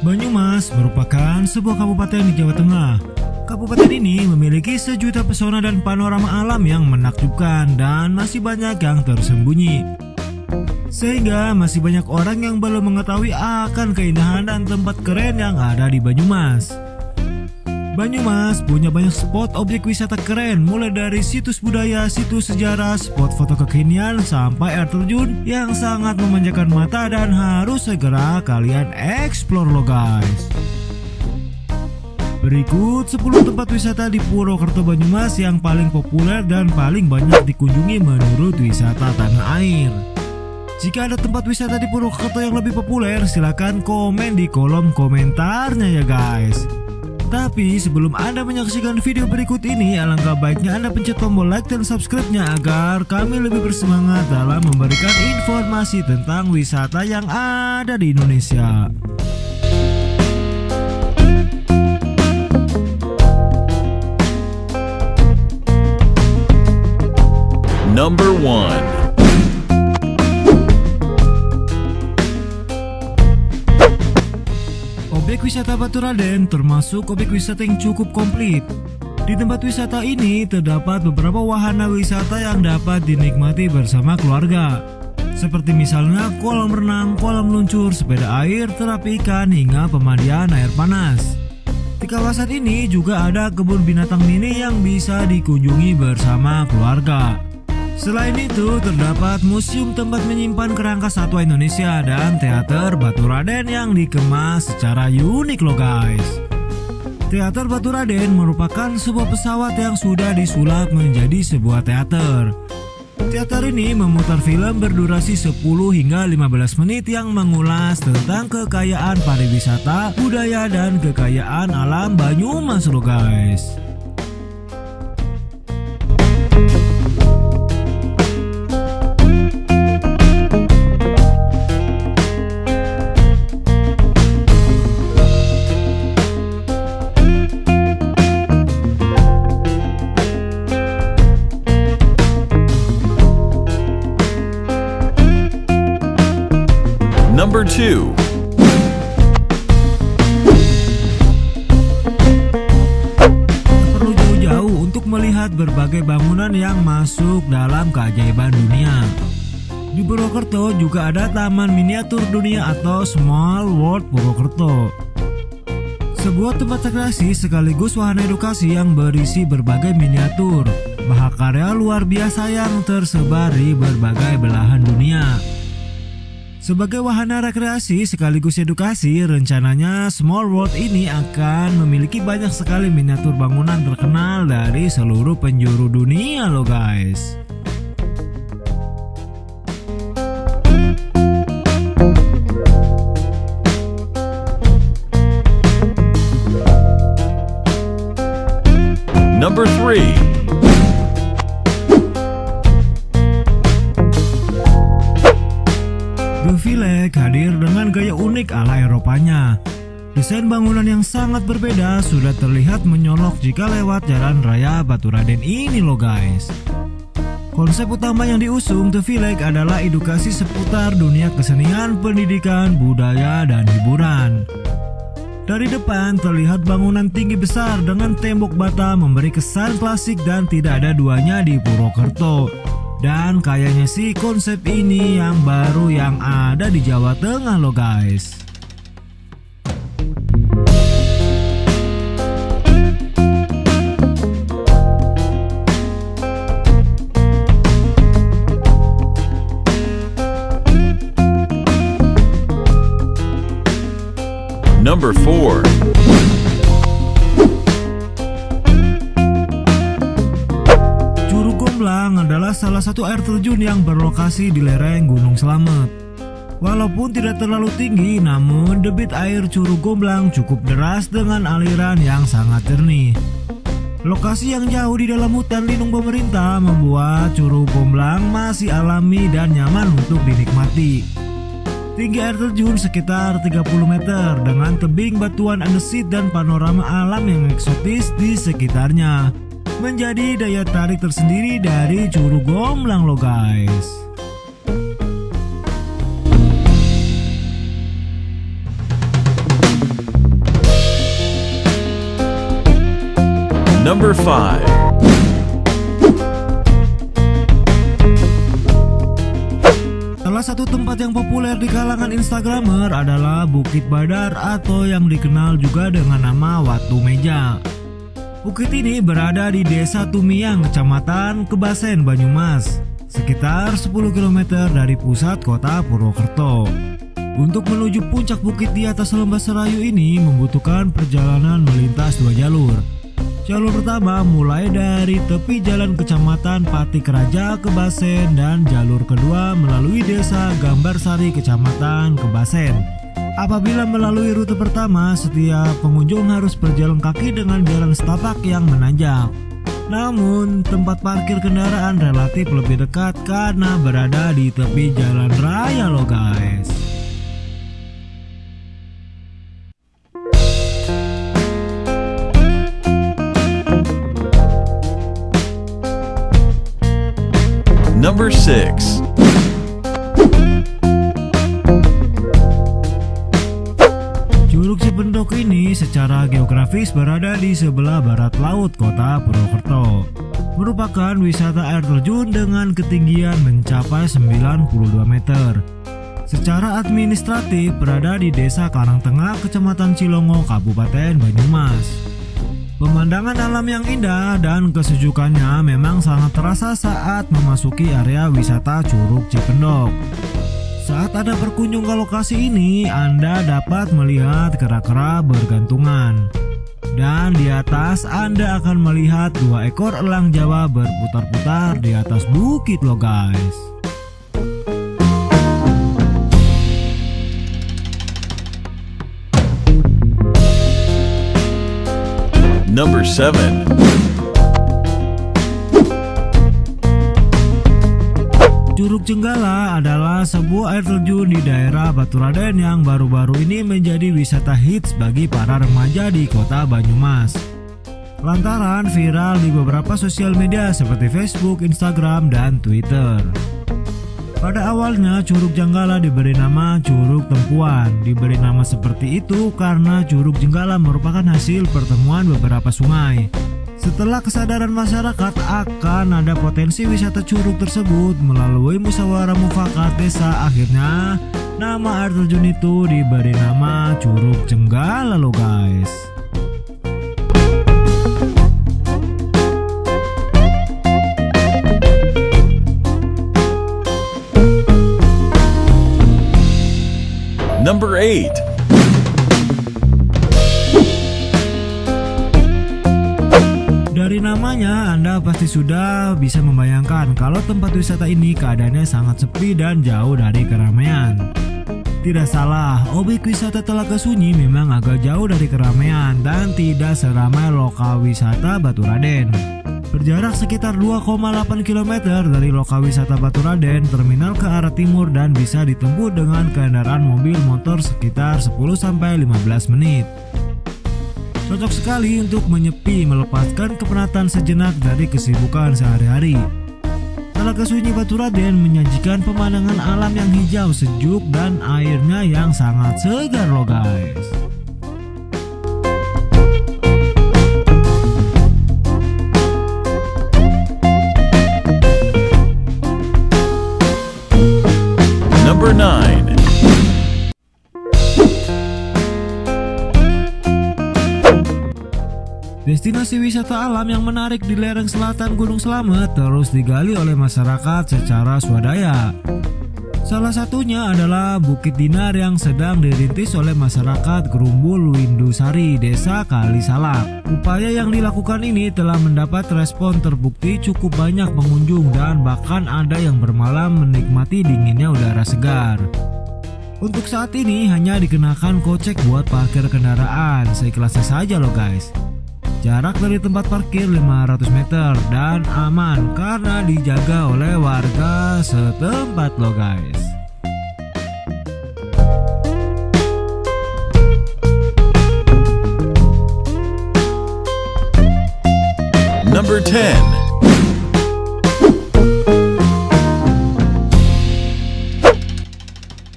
Banyumas merupakan sebuah kabupaten di Jawa Tengah. Kabupaten ini memiliki sejuta pesona dan panorama alam yang menakjubkan dan masih banyak yang tersembunyi. Sehingga masih banyak orang yang belum mengetahui akan keindahan dan tempat keren yang ada di Banyumas. Banyumas punya banyak spot objek wisata keren mulai dari situs budaya, situs sejarah, spot foto kekinian sampai air terjun yang sangat memanjakan mata dan harus segera kalian explore lo guys. Berikut 10 tempat wisata di Purwokerto Banyumas yang paling populer dan paling banyak dikunjungi menurut wisata tanah air. Jika ada tempat wisata di Purwokerto yang lebih populer, silahkan komen di kolom komentarnya ya guys. Tapi sebelum Anda menyaksikan video berikut ini, alangkah baiknya Anda pencet tombol like dan subscribe-nya agar kami lebih bersemangat dalam memberikan informasi tentang wisata yang ada di Indonesia. Number 1. Wisata Batu Raden termasuk objek wisata yang cukup komplit. Di tempat wisata ini terdapat beberapa wahana wisata yang dapat dinikmati bersama keluarga. Seperti misalnya kolam renang, kolam luncur, sepeda air, terapi ikan, hingga pemandian air panas. Di kawasan ini juga ada kebun binatang mini yang bisa dikunjungi bersama keluarga. Selain itu, terdapat museum tempat menyimpan kerangka satwa Indonesia dan teater Batu Raden yang dikemas secara unik loh guys. Teater Batu Raden merupakan sebuah pesawat yang sudah disulap menjadi sebuah teater. Teater ini memutar film berdurasi 10 hingga 15 menit yang mengulas tentang kekayaan pariwisata, budaya, dan kekayaan alam Banyumas loh guys. Number 2. perlu jauh-jauh untuk melihat berbagai bangunan yang masuk dalam keajaiban dunia. Di Purwokerto juga ada Taman Miniatur Dunia atau Small World Purwokerto. Sebuah tempat rekreasi sekaligus wahana edukasi yang berisi berbagai miniatur, mahakarya luar biasa yang tersebar di berbagai belahan dunia. Sebagai wahana rekreasi sekaligus edukasi, rencananya Small World ini akan memiliki banyak sekali miniatur bangunan terkenal dari seluruh penjuru dunia loh guys. Unik ala Eropanya. Desain bangunan yang sangat berbeda sudah terlihat menyolok jika lewat jalan raya Batu Raden ini loh guys. Konsep utama yang diusung The Village adalah edukasi seputar dunia kesenian, pendidikan, budaya, dan hiburan. Dari depan terlihat bangunan tinggi besar dengan tembok bata memberi kesan klasik dan tidak ada duanya di Purwokerto. Dan kayaknya sih konsep ini yang baru yang ada di Jawa Tengah loh guys. Satu air terjun yang berlokasi di lereng Gunung Slamet. Walaupun tidak terlalu tinggi, namun debit air Curug Gomblang cukup deras dengan aliran yang sangat jernih. Lokasi yang jauh di dalam hutan lindung pemerintah membuat Curug Gomblang masih alami dan nyaman untuk dinikmati. Tinggi air terjun sekitar 30 meter dengan tebing batuan andesit dan panorama alam yang eksotis di sekitarnya menjadi daya tarik tersendiri dari juru gomblang lo guys. Number 5 Salah satu tempat yang populer di kalangan Instagramer adalah Bukit Badar atau yang dikenal juga dengan nama Watu Meja. Bukit ini berada di Desa Tumiang, Kecamatan Kebasen, Banyumas, sekitar 10 km dari pusat kota Purwokerto. Untuk menuju puncak bukit di atas lembah Serayu ini membutuhkan perjalanan melintas dua jalur. Jalur pertama mulai dari tepi jalan kecamatan Pati Keraja Kebasen dan jalur kedua melalui desa Gambarsari Kecamatan Kebasen. Apabila melalui rute pertama, setiap pengunjung harus berjalan kaki dengan jalan setapak yang menanjak. Namun, tempat parkir kendaraan relatif lebih dekat karena berada di tepi jalan raya loh guys. Number 6. Secara geografis berada di sebelah barat laut kota Purwokerto. Merupakan wisata air terjun dengan ketinggian mencapai 92 meter. Secara administratif berada di Desa Karangtengah, Kecamatan Cilongo, Kabupaten Banyumas. Pemandangan alam yang indah dan kesejukannya memang sangat terasa saat memasuki area wisata Curug Cipendok. Saat Anda berkunjung ke lokasi ini, Anda dapat melihat kera-kera bergantungan. Dan di atas Anda akan melihat dua ekor elang Jawa berputar-putar di atas bukit loh guys. Number 7. Curug Jenggala adalah sebuah air terjun di daerah Baturaden yang baru-baru ini menjadi wisata hits bagi para remaja di kota Banyumas. Lantaran viral di beberapa sosial media seperti Facebook, Instagram, dan Twitter. Pada awalnya Curug Jenggala diberi nama Curug Tempuan. Diberi nama seperti itu karena Curug Jenggala merupakan hasil pertemuan beberapa sungai setelah kesadaran masyarakat akan ada potensi wisata curug tersebut melalui musyawarah mufakat desa akhirnya nama air terjun itu diberi nama Curug Jenggala lo guys. Number 8. Dari namanya, Anda pasti sudah bisa membayangkan kalau tempat wisata ini keadaannya sangat sepi dan jauh dari keramaian. Tidak salah, objek wisata Telaga Sunyi memang agak jauh dari keramaian dan tidak seramai lokal wisata Batu Raden. Berjarak sekitar 2,8 km dari lokal wisata Batu Raden, terminal ke arah timur dan bisa ditempuh dengan kendaraan mobil motor sekitar 10-15 menit. Cocok sekali untuk menyepi melepaskan kepenatan sejenak dari kesibukan sehari-hari. Telaga Sunyi Batu Raden menyajikan pemandangan alam yang hijau sejuk dan airnya yang sangat segar loh guys. Number 9. Destinasi wisata alam yang menarik di lereng selatan Gunung Slamet terus digali oleh masyarakat secara swadaya. Salah satunya adalah Bukit Dinar yang sedang dirintis oleh masyarakat Gerumbul Windusari, Desa Kalisalak. Upaya yang dilakukan ini telah mendapat respon terbukti cukup banyak pengunjung dan bahkan ada yang bermalam menikmati dinginnya udara segar. Untuk saat ini hanya dikenakan kocek buat parkir kendaraan, seikhlasnya saja loh guys. Jarak dari tempat parkir 500 meter dan aman karena dijaga oleh warga setempat loh guys. Number 10.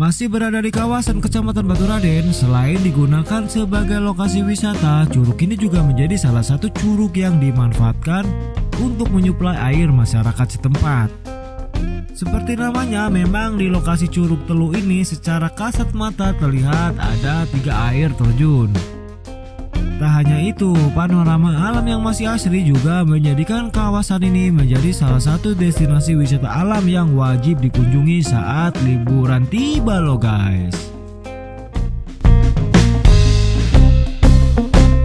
Masih berada di kawasan Kecamatan Baturaden, selain digunakan sebagai lokasi wisata, curug ini juga menjadi salah satu curug yang dimanfaatkan untuk menyuplai air masyarakat setempat. Seperti namanya, memang di lokasi Curug Telu ini secara kasat mata terlihat ada tiga air terjun. Tak hanya itu, panorama alam yang masih asri juga menjadikan kawasan ini menjadi salah satu destinasi wisata alam yang wajib dikunjungi saat liburan tiba loh guys.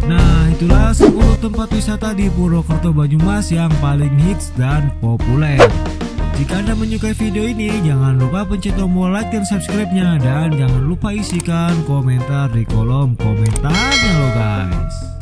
Nah, itulah 10 tempat wisata di Purwokerto Banyumas yang paling hits dan populer. Jika Anda menyukai video ini, jangan lupa pencet tombol like dan subscribe-nya dan jangan lupa isikan komentar di kolom komentarnya loh guys.